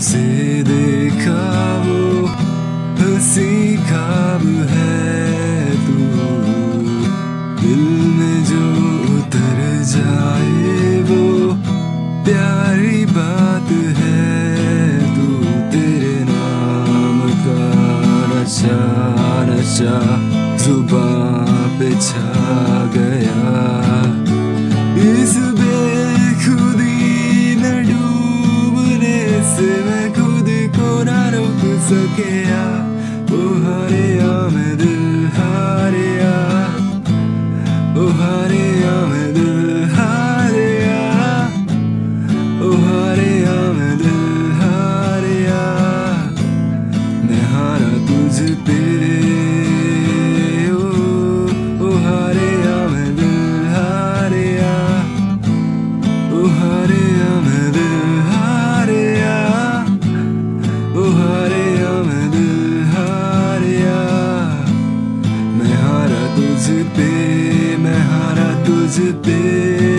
से देखा वो हँसी खाब है तू। दिल में जो उतर जाए वो प्यारी बात है तू। तेरे नाम का नशा नशा जुबां पे छा रोक सकिया ओ हारिया मैं दिल हारिया ओ हारिया मैं दिल हारिया ओ हारिया मैं दिल हारिया। मैं हारा तुझ पे तुझ पे मैं हारा तुझ पे।